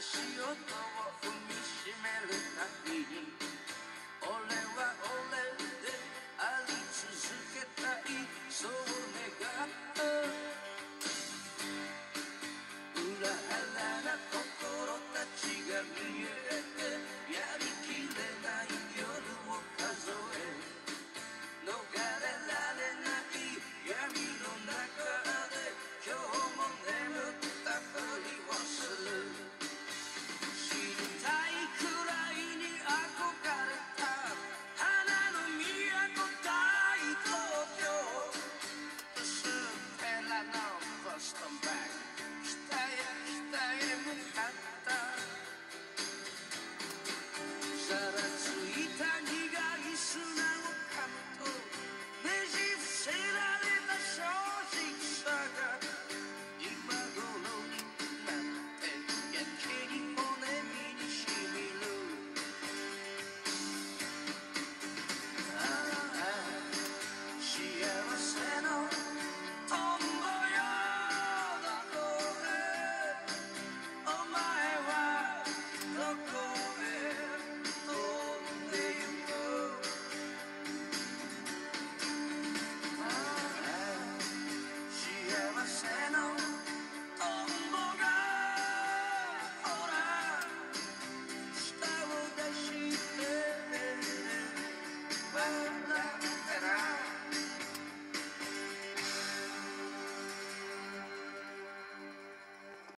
足音を踏みしめるたび俺